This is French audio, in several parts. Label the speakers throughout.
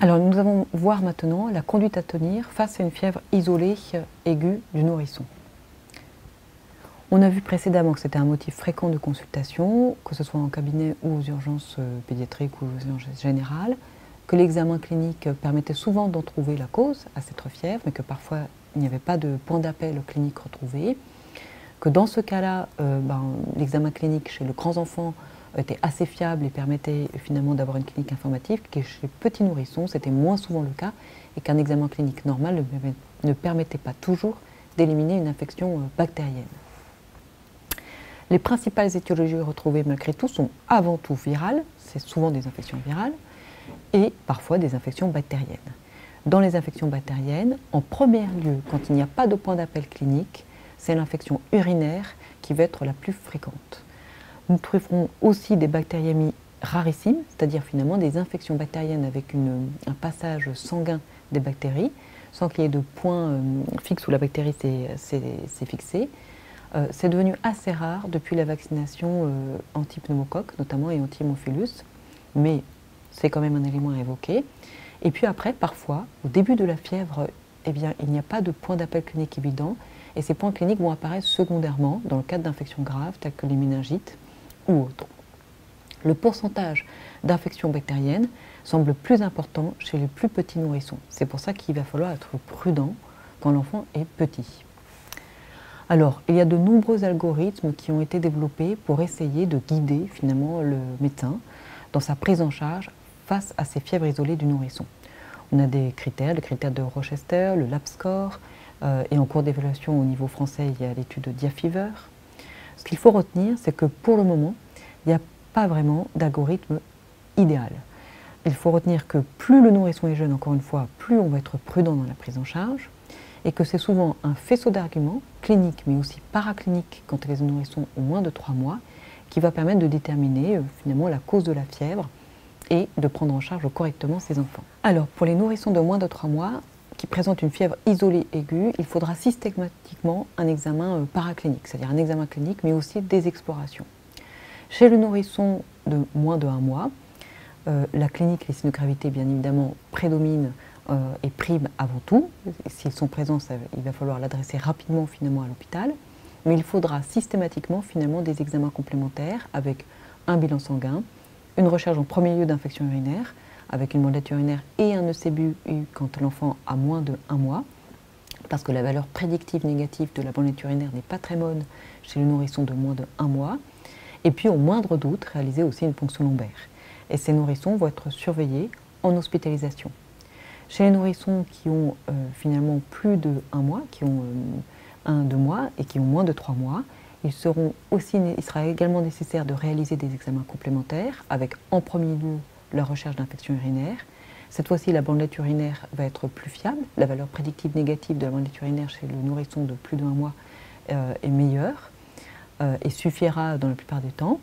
Speaker 1: Alors nous allons voir maintenant la conduite à tenir face à une fièvre isolée aiguë du nourrisson. On a vu précédemment que c'était un motif fréquent de consultation, que ce soit en cabinet ou aux urgences euh, pédiatriques ou aux urgences générales, que l'examen clinique permettait souvent d'en trouver la cause à cette fièvre, mais que parfois il n'y avait pas de point d'appel clinique retrouvé, que dans ce cas-là, euh, ben, l'examen clinique chez le grand enfant était assez fiable et permettait finalement d'avoir une clinique informative, que chez petits nourrissons, c'était moins souvent le cas, et qu'un examen clinique normal ne, permettait pas toujours d'éliminer une infection euh, bactérienne. Les principales étiologies retrouvées malgré tout sont avant tout virales, c'est souvent des infections virales, et parfois des infections bactériennes. Dans les infections bactériennes, en premier lieu, quand il n'y a pas de point d'appel clinique, c'est l'infection urinaire qui va être la plus fréquente. Nous trouverons aussi des bactériémies rarissimes, c'est-à-dire finalement des infections bactériennes avec un passage sanguin des bactéries, sans qu'il y ait de point euh, fixe où la bactérie s'est fixée. Euh, c'est devenu assez rare depuis la vaccination euh, anti-pneumocoque, notamment et anti-hémophilus, mais c'est quand même un élément à évoquer. Et puis après, parfois, au début de la fièvre, eh bien, il n'y a pas de point d'appel clinique évident, et ces points cliniques vont apparaître secondairement dans le cadre d'infections graves telles que les méningites Le pourcentage d'infections bactériennes semble plus important chez les plus petits nourrissons. C'est pour ça qu'il va falloir être prudent quand l'enfant est petit. Alors, il y a de nombreux algorithmes qui ont été développés pour essayer de guider finalement le médecin dans sa prise en charge face à ces fièvres isolées du nourrisson. On a des critères, le critère de Rochester, le lab score, euh, et en cours d'évaluation au niveau français, il y a l'étude de Diafiver. Ce qu'il faut retenir, c'est que pour le moment, il n'y a pas vraiment d'algorithme idéal. Il faut retenir que plus le nourrisson est jeune, encore une fois, plus on va être prudent dans la prise en charge, et que c'est souvent un faisceau d'arguments, cliniques mais aussi paracliniques quand les nourrissons ont moins de 3 mois, qui va permettre de déterminer euh, finalement la cause de la fièvre et de prendre en charge correctement ces enfants. Alors pour les nourrissons de moins de 3 mois qui présentent une fièvre isolée aiguë, il faudra systématiquement un examen euh, paraclinique, c'est-à-dire un examen clinique mais aussi des explorations. Chez le nourrisson de moins de 1 mois, euh, la clinique, les signes de gravité bien évidemment prédominent et priment avant tout. S'ils sont présents, il va falloir l'adresser rapidement finalement à l'hôpital mais il faudra systématiquement finalement des examens complémentaires avec un bilan sanguin, une recherche en premier lieu d'infection urinaire, avec une mollette urinaire et un ECBU quand l'enfant a moins de 1 mois, parce que la valeur prédictive négative de la mollette urinaire n'est pas très bonne chez le nourrisson de moins de 1 mois, et puis au moindre doute, réaliser aussi une ponction lombaire. Et ces nourrissons vont être surveillés en hospitalisation. Chez les nourrissons qui ont euh, finalement plus de 1 mois, qui ont euh, un, deux mois et qui ont moins de trois mois, il sera également nécessaire de réaliser des examens complémentaires avec en premier lieu la recherche d'infection urinaire. Cette fois-ci, la bandelette urinaire va être plus fiable. La valeur prédictive négative de la bandelette urinaire chez le nourrisson de plus d'un mois euh, est meilleure euh, et suffira dans la plupart du temps.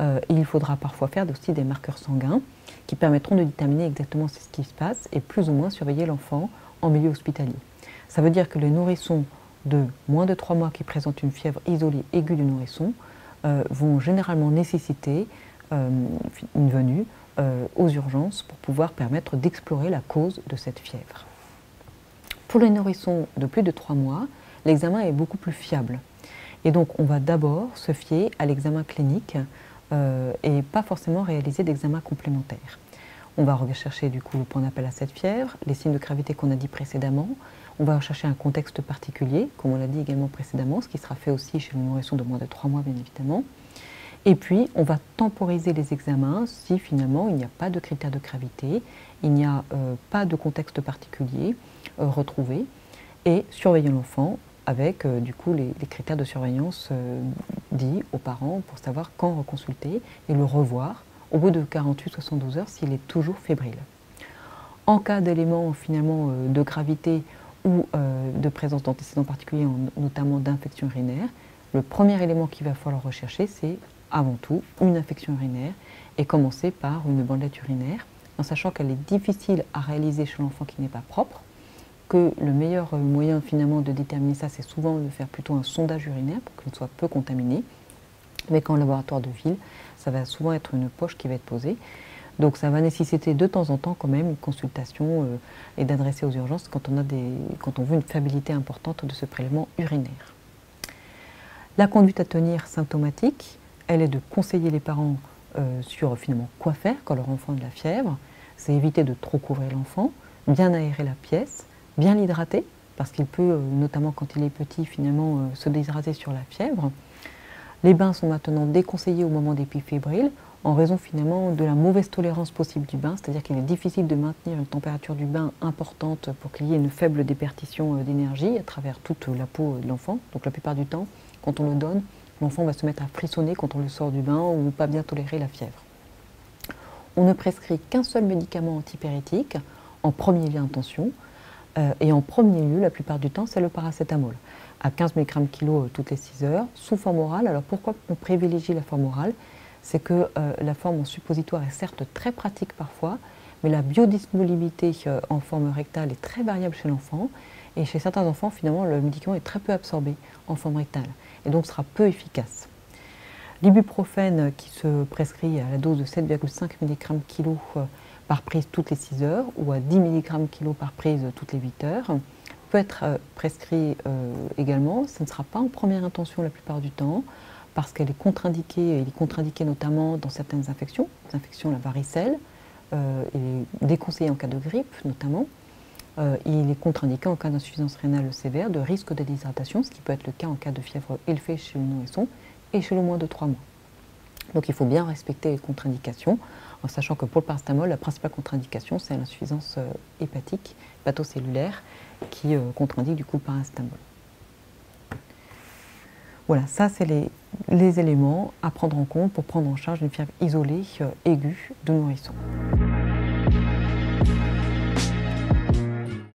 Speaker 1: Euh, il faudra parfois faire aussi des marqueurs sanguins qui permettront de déterminer exactement ce qui se passe et plus ou moins surveiller l'enfant en milieu hospitalier. Ça veut dire que les nourrissons de moins de 3 mois qui présentent une fièvre isolée aiguë du nourrisson vont généralement nécessiter une venue aux urgences pour pouvoir permettre d'explorer la cause de cette fièvre. Pour les nourrissons de plus de 3 mois, l'examen est beaucoup plus fiable. Et donc on va d'abord se fier à l'examen clinique et pas forcément réaliser d'examen complémentaire. On va rechercher du coup le point d'appel à cette fièvre, les signes de gravité qu'on a dit précédemment, on va rechercher un contexte particulier, comme on l'a dit également précédemment, ce qui sera fait aussi chez le nourrisson de moins de 3 mois, bien évidemment. Et puis, on va temporiser les examens si finalement il n'y a pas de critères de gravité, il n'y a euh, pas de contexte particulier euh, retrouvé, et surveiller l'enfant avec euh, du coup les, critères de surveillance dits aux parents pour savoir quand reconsulter et le revoir au bout de 48-72 heures s'il est toujours fébrile. En cas d'éléments finalement de gravité ou de présence d'antécédents particuliers, notamment d'infection urinaire, le premier élément qu'il va falloir rechercher, c'est avant tout une infection urinaire et commencer par une bandelette urinaire, en sachant qu'elle est difficile à réaliser chez l'enfant qui n'est pas propre, que le meilleur moyen finalement de déterminer ça, c'est souvent de faire plutôt un sondage urinaire pour qu'il soit peu contaminé, mais qu'en laboratoire de ville, ça va souvent être une poche qui va être posée. Donc ça va nécessiter de temps en temps quand même une consultation euh, et d'adresser aux urgences quand on, a des, quand on veut une fiabilité importante de ce prélèvement urinaire. La conduite à tenir symptomatique, elle est de conseiller les parents euh, sur finalement quoi faire quand leur enfant a de la fièvre. C'est éviter de trop couvrir l'enfant, bien aérer la pièce, bien l'hydrater, parce qu'il peut, euh, notamment quand il est petit, finalement se déshydrater sur la fièvre. Les bains sont maintenant déconseillés au moment des pics fébriles en raison finalement de la mauvaise tolérance possible du bain, c'est-à-dire qu'il est difficile de maintenir une température du bain importante pour qu'il y ait une faible déperdition euh, d'énergie à travers toute la peau de l'enfant. Donc la plupart du temps, quand on le donne, l'enfant va se mettre à frissonner quand on le sort du bain ou pas bien tolérer la fièvre. On ne prescrit qu'un seul médicament antipyrétique en premier lieu intention, euh, et en premier lieu, la plupart du temps, c'est le paracétamol, à 15 mg kg toutes les 6 heures, sous forme orale. Alors pourquoi on privilégie la forme orale? C'est que euh, la forme en suppositoire est certes très pratique parfois, mais la biodisponibilité euh, en forme rectale est très variable chez l'enfant. Et chez certains enfants, finalement, le médicament est très peu absorbé en forme rectale et donc sera peu efficace. L'ibuprofène qui se prescrit à la dose de 7,5 mg kg par prise toutes les 6 heures ou à 10 mg kg par prise toutes les 8 heures peut être euh, prescrit également. Ce ne sera pas en première intention la plupart du temps parce qu'elle est contre-indiquée, elle est contre-indiquée notamment dans certaines infections, les infections la varicelle, euh, il déconseillé en cas de grippe notamment, euh, il est contre-indiqué en cas d'insuffisance rénale sévère, de risque de déshydratation, ce qui peut être le cas en cas de fièvre élevée chez le nourrisson et chez le moins de 3 mois. Donc il faut bien respecter les contre-indications, en sachant que pour le paracétamol, la principale contre-indication, c'est l'insuffisance euh, hépatique, hépatocellulaire, qui contre-indique du coup le paracétamol. Voilà, ça c'est les, les éléments à prendre en compte pour prendre en charge une fièvre isolée euh, aiguë de nourrisson.